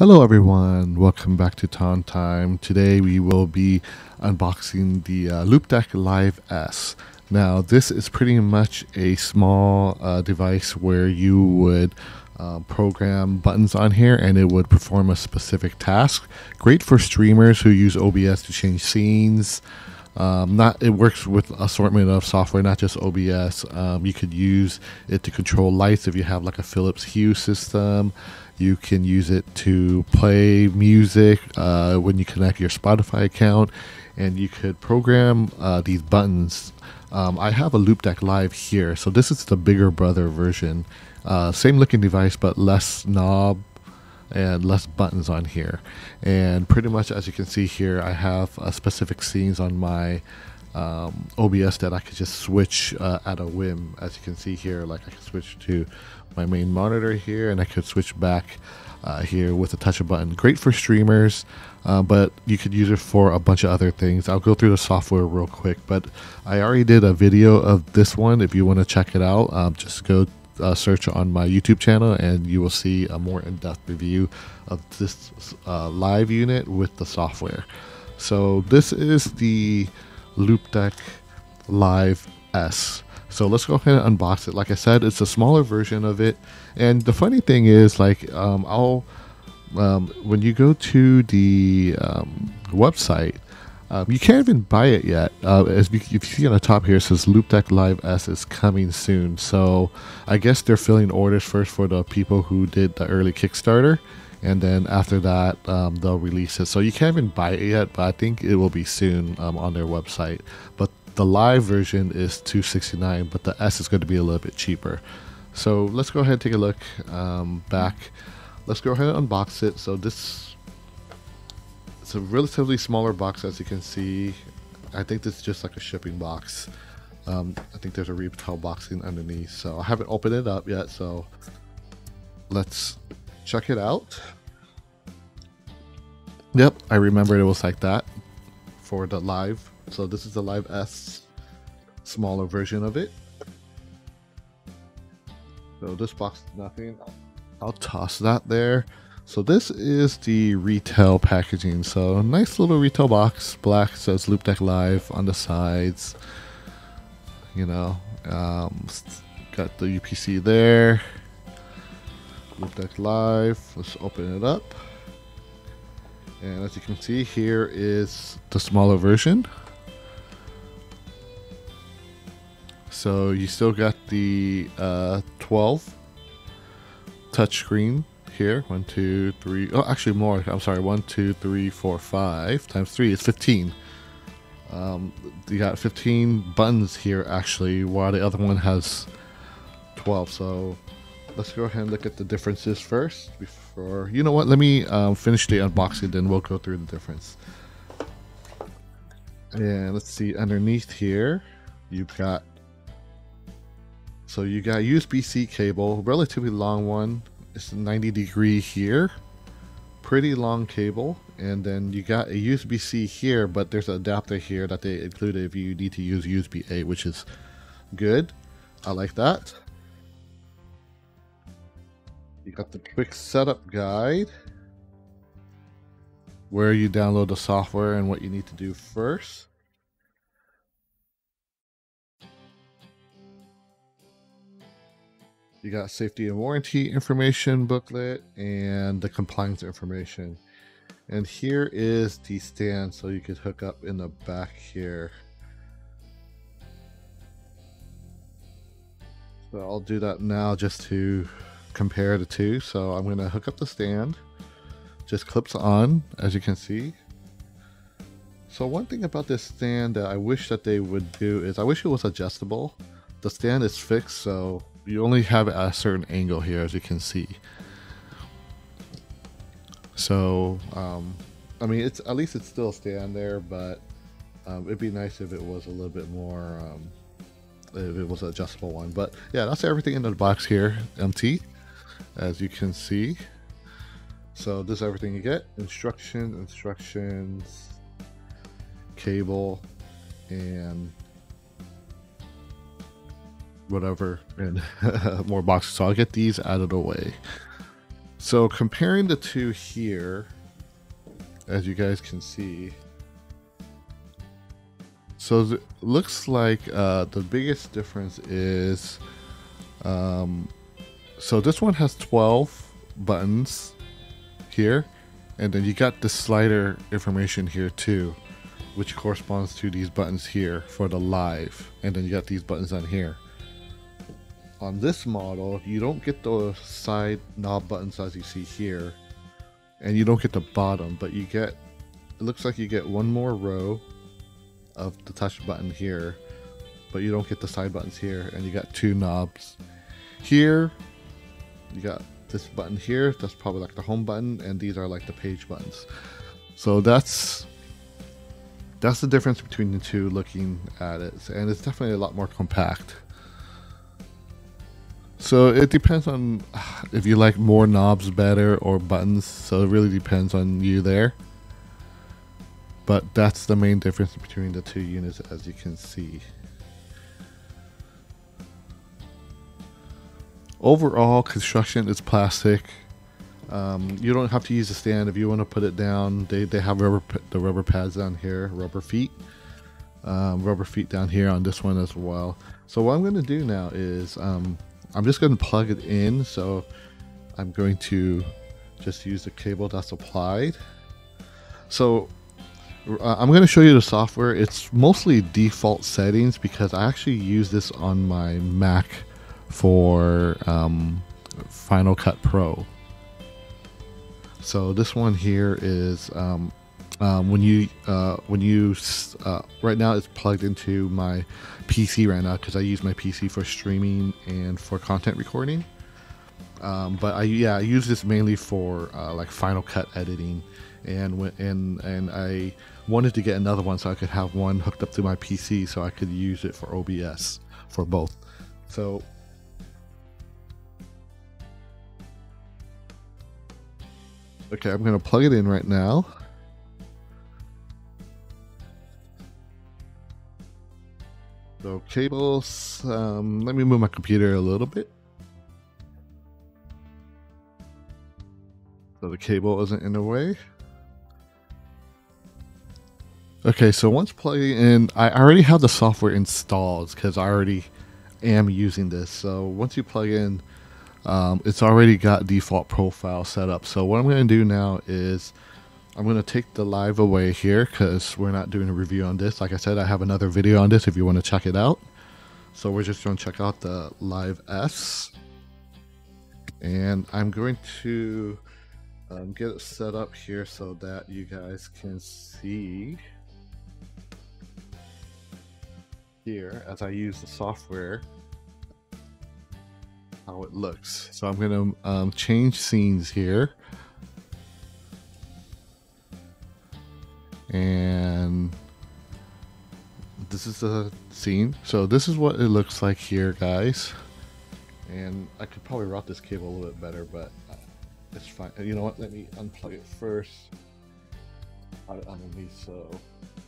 Hello everyone, welcome back to Ton Time. Today we will be unboxing the uh, Loupedeck Live S. Now this is pretty much a small uh, device where you would uh, program buttons on here and it would perform a specific task. Great for streamers who use OBS to change scenes. Um, not it works with assortment of software, not just OBS. Um, you could use it to control lights if you have like a Philips Hue system. You can use it to play music uh, when you connect your Spotify account, and you could program uh, these buttons. Um, I have a Loupedeck Live here, so this is the bigger brother version. Uh, same looking device, but less knob and less buttons on here. And pretty much as you can see here, I have uh, specific scenes on my um, OBS that I could just switch uh, at a whim. As you can see here, like I can switch to my main monitor here and I could switch back uh, here with a touch of button. Great for streamers, uh, but you could use it for a bunch of other things. I'll go through the software real quick, but I already did a video of this one. If you want to check it out, um, just go uh, search on my YouTube channel and you will see a more in-depth review of this uh, live unit with the software. So this is the Loupedeck Live S. So let's go ahead and unbox it. Like I said, it's a smaller version of it. And the funny thing is, like, um, I'll um, when you go to the um, website, um, you can't even buy it yet. Uh, as you, you see on the top here, it says Loupedeck Live S is coming soon. So I guess they're filling orders first for the people who did the early Kickstarter. And then after that, um, they'll release it. So you can't even buy it yet, but I think it will be soon um, on their website. But the live version is 269 but the S is going to be a little bit cheaper. So let's go ahead and take a look um, back. Let's go ahead and unbox it. So this it's a relatively smaller box as you can see. I think this is just like a shipping box. Um, I think there's a retail boxing underneath. So I haven't opened it up yet. So let's check it out. Yep, I remember it was like that for the live so this is the Live S smaller version of it. So this box is nothing. I'll toss that there. So this is the retail packaging. So nice little retail box. Black says Loupedeck Live on the sides. You know, um, got the UPC there. Loupedeck Live. Let's open it up. And as you can see, here is the smaller version. So you still got the uh, 12 touchscreen here. One, two, three. Oh, actually more. I'm sorry. One, two, three, four, five times three is 15. Um, you got 15 buttons here actually, while the other one has 12. So let's go ahead and look at the differences first. Before you know what, let me um, finish the unboxing, then we'll go through the difference. And let's see underneath here, you've got so you got USB-C cable, relatively long one. It's 90 degree here. Pretty long cable. And then you got a USB-C here, but there's an adapter here that they included if you need to use USB-A, which is good. I like that. You got the quick setup guide where you download the software and what you need to do first. You got safety and warranty information booklet and the compliance information. And here is the stand so you could hook up in the back here. So I'll do that now just to compare the two. So I'm to hook up the stand. Just clips on, as you can see. So one thing about this stand that I wish that they would do is I wish it was adjustable. The stand is fixed, so you only have a certain angle here as you can see. So um, I mean it's at least it's still stand there but um, it'd be nice if it was a little bit more um, if it was an adjustable one. But yeah that's everything in the box here empty as you can see. So this is everything you get. Instructions instructions cable and whatever and more boxes. So I'll get these out of the way. So comparing the two here, as you guys can see, so it looks like uh, the biggest difference is, um, so this one has 12 buttons here, and then you got the slider information here too, which corresponds to these buttons here for the live, and then you got these buttons on here. On this model, you don't get the side knob buttons as you see here, and you don't get the bottom, but you get, it looks like you get one more row of the touch button here, but you don't get the side buttons here, and you got two knobs. Here, you got this button here, that's probably like the home button, and these are like the page buttons. So that's that's the difference between the two looking at it, and it's definitely a lot more compact. So it depends on if you like more knobs better or buttons. So it really depends on you there. But that's the main difference between the two units as you can see. Overall construction is plastic. Um, you don't have to use a stand if you want to put it down. They, they have rubber the rubber pads down here, rubber feet. Um, rubber feet down here on this one as well. So what I'm going to do now is um, I'm just going to plug it in. So I'm going to just use the cable that's applied. So uh, I'm going to show you the software. It's mostly default settings because I actually use this on my Mac for um, Final Cut Pro. So this one here is um, um, when you uh, when you uh, right now it's plugged into my PC right now because I use my PC for streaming and for content recording. Um, but I yeah I use this mainly for uh, like Final Cut editing, and when and and I wanted to get another one so I could have one hooked up to my PC so I could use it for OBS for both. So okay, I'm gonna plug it in right now. So cables, um, let me move my computer a little bit. So the cable isn't in the way. Okay, so once plugging in, I already have the software installed because I already am using this. So once you plug in, um, it's already got default profile set up. So what I'm going to do now is I'm going to take the live away here because we're not doing a review on this. Like I said, I have another video on this if you want to check it out. So we're just going to check out the Live S. And I'm going to um, get it set up here so that you guys can see here as I use the software how it looks. So I'm going to um, change scenes here. And this is the scene. So this is what it looks like here guys. And I could probably route this cable a little bit better but uh, it's fine. You know what? Let me unplug it first. Underneath so.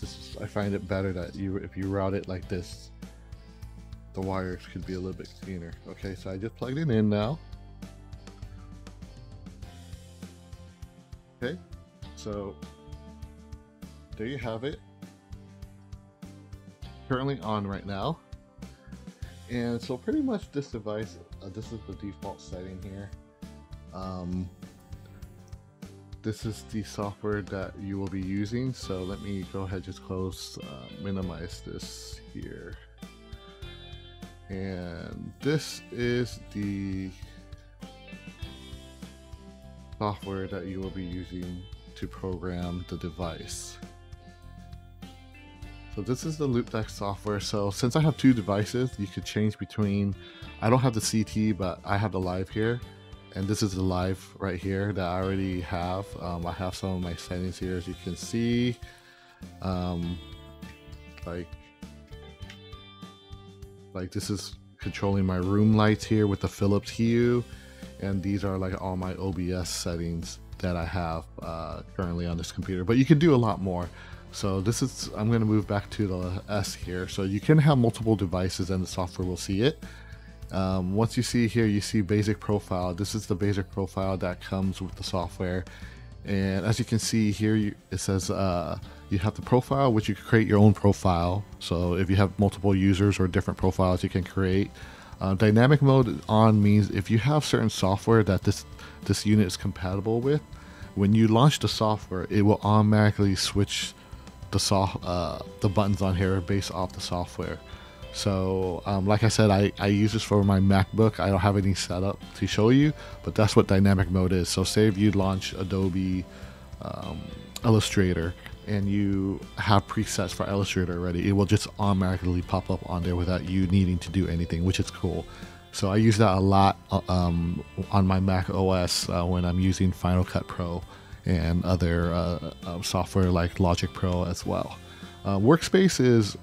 This is I find it better that you if you route it like this the wires could be a little bit cleaner. Okay so I just plugged it in now. Okay so there you have it. Currently on right now. And so pretty much this device, uh, this is the default setting here. Um, this is the software that you will be using. So let me go ahead, just close, uh, minimize this here. And this is the software that you will be using to program the device. So this is the Loupedeck software. So since I have two devices, you could change between, I don't have the CT, but I have the live here. And this is the live right here that I already have. Um, I have some of my settings here, as you can see. Um, like, like this is controlling my room lights here with the Philips Hue. And these are like all my OBS settings that I have uh, currently on this computer. But you can do a lot more. So this is, I'm going to move back to the S here. So you can have multiple devices and the software will see it. Um, once you see here, you see basic profile. This is the basic profile that comes with the software. And as you can see here, you, it says uh, you have the profile, which you can create your own profile. So if you have multiple users or different profiles, you can create. Uh, dynamic mode on means if you have certain software that this this unit is compatible with, when you launch the software, it will automatically switch the soft uh, the buttons on here are based off the software. So, um, like I said, I, I use this for my MacBook. I don't have any setup to show you, but that's what dynamic mode is. So, say if you launch Adobe um, Illustrator and you have presets for Illustrator already, it will just automatically pop up on there without you needing to do anything, which is cool. So, I use that a lot uh, um, on my Mac OS uh, when I'm using Final Cut Pro and other uh, uh software like Logic Pro as well. Uh, workspace is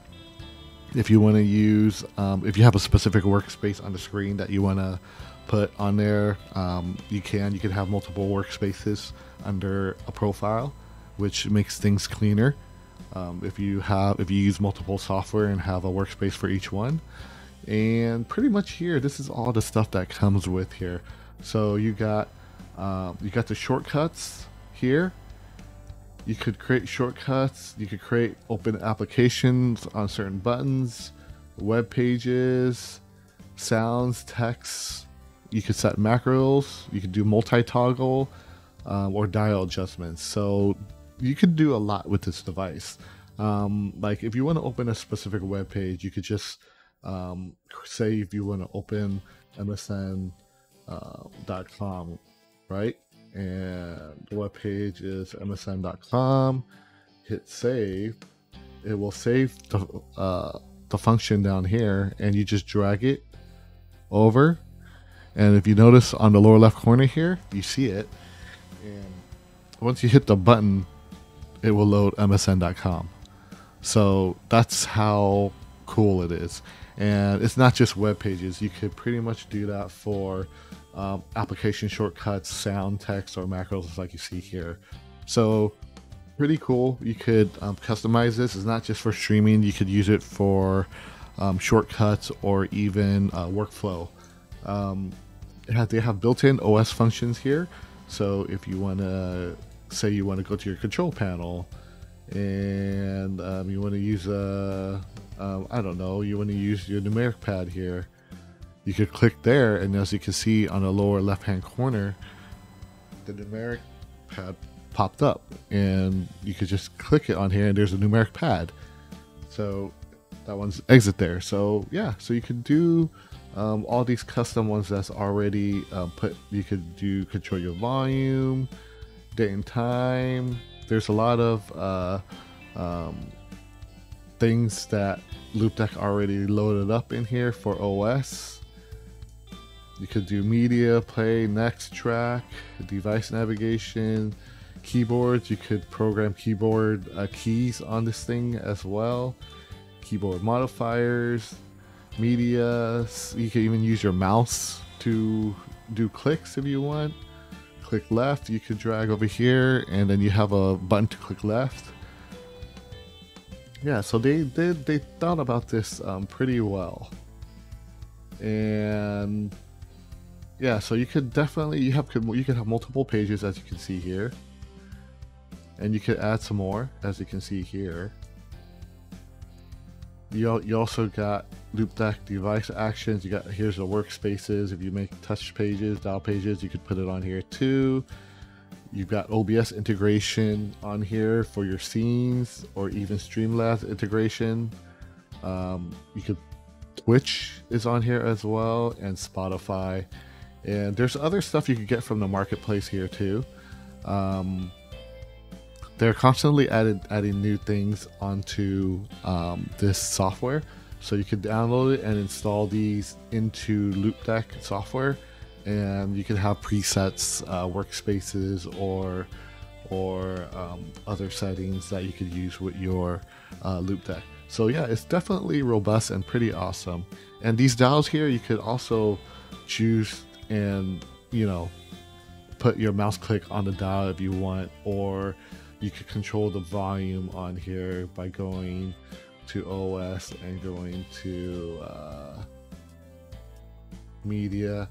if you want to use um, if you have a specific workspace on the screen that you want to put on there um, you can you can have multiple workspaces under a profile which makes things cleaner. Um, if you have if you use multiple software and have a workspace for each one. And pretty much here this is all the stuff that comes with here. So you got um, you got the shortcuts here you could create shortcuts. You could create open applications on certain buttons, web pages, sounds, text. You could set macros. You could do multi-toggle um, or dial adjustments. So you could do a lot with this device. Um, like if you want to open a specific web page, you could just um, say if you want to open msn.com, uh, dot com, right? And the web page is msn.com. Hit save. It will save the, uh, the function down here, and you just drag it over. And if you notice on the lower left corner here, you see it. And once you hit the button, it will load msn.com. So that's how cool it is. And it's not just web pages. You could pretty much do that for um, application shortcuts, sound, text, or macros like you see here. So pretty cool. You could um, customize this. It's not just for streaming. You could use it for um, shortcuts or even uh, workflow. Um, have, they have built-in OS functions here. So if you want to say you want to go to your control panel and um, you want to use a um, I don't know you want to use your numeric pad here you could click there and as you can see on the lower left hand corner the numeric pad popped up and you could just click it on here and there's a numeric pad. So that one's exit there. So yeah so you can do um, all these custom ones that's already uh, put you could do control your volume date and time. There's a lot of uh, um, things that Loupedeck already loaded up in here for OS you could do media, play, next track, device navigation, keyboards. You could program keyboard uh, keys on this thing as well. Keyboard modifiers, media. You can even use your mouse to do clicks if you want. Click left, you could drag over here, and then you have a button to click left. Yeah, so they did they, they thought about this um, pretty well. And yeah, so you could definitely you have you could have multiple pages as you can see here, and you could add some more as you can see here. You you also got Loupedeck device actions. You got here's the workspaces. If you make touch pages, dial pages, you could put it on here too. You've got OBS integration on here for your scenes or even Streamlabs integration. Um, you could Twitch is on here as well and Spotify and there's other stuff you can get from the marketplace here too. Um, they're constantly added, adding new things onto um, this software. So you can download it and install these into Loupedeck software, and you can have presets, uh, workspaces, or or um, other settings that you could use with your uh, Loupedeck. So yeah, it's definitely robust and pretty awesome. And these dials here, you could also choose and you know put your mouse click on the dial if you want or you could control the volume on here by going to OS and going to uh, media.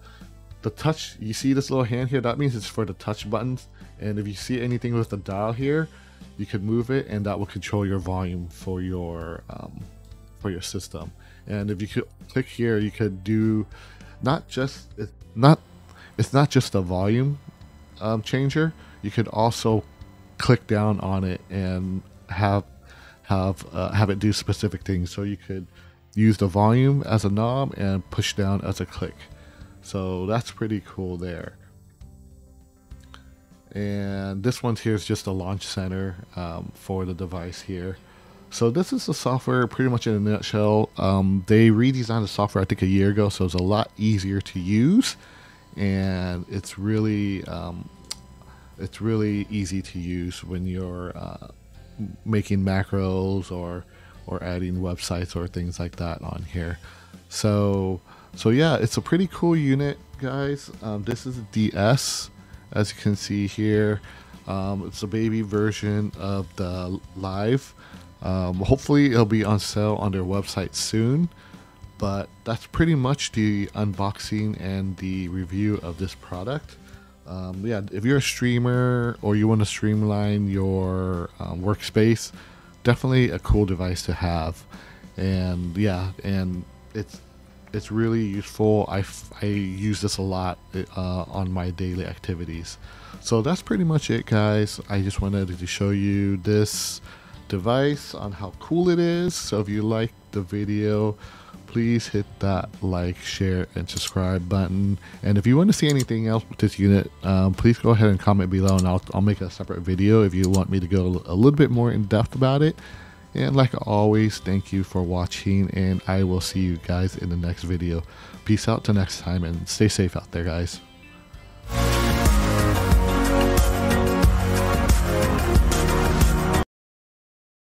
The touch, you see this little hand here? That means it's for the touch buttons. And if you see anything with the dial here, you could move it and that will control your volume for your um, for your system. And if you could click here, you could do not just not it's not just a volume um, changer. You could also click down on it and have have uh, have it do specific things. So you could use the volume as a knob and push down as a click. So that's pretty cool there. And this one here is just a launch center um, for the device here. So this is the software pretty much in a nutshell. Um, they redesigned the software I think a year ago, so it's a lot easier to use, and it's really um, it's really easy to use when you're uh, making macros or or adding websites or things like that on here. So so yeah, it's a pretty cool unit, guys. Um, this is a DS, as you can see here. Um, it's a baby version of the Live. Um, hopefully, it'll be on sale on their website soon. But that's pretty much the unboxing and the review of this product. Um, yeah, if you're a streamer or you want to streamline your um, workspace, definitely a cool device to have. And yeah, and it's it's really useful. I, I use this a lot uh, on my daily activities. So that's pretty much it, guys. I just wanted to show you this device on how cool it is. So if you like the video, please hit that like, share, and subscribe button. And if you want to see anything else with this unit, um, please go ahead and comment below and I'll, I'll make a separate video if you want me to go a little bit more in depth about it. And like always, thank you for watching and I will see you guys in the next video. Peace out till next time and stay safe out there, guys.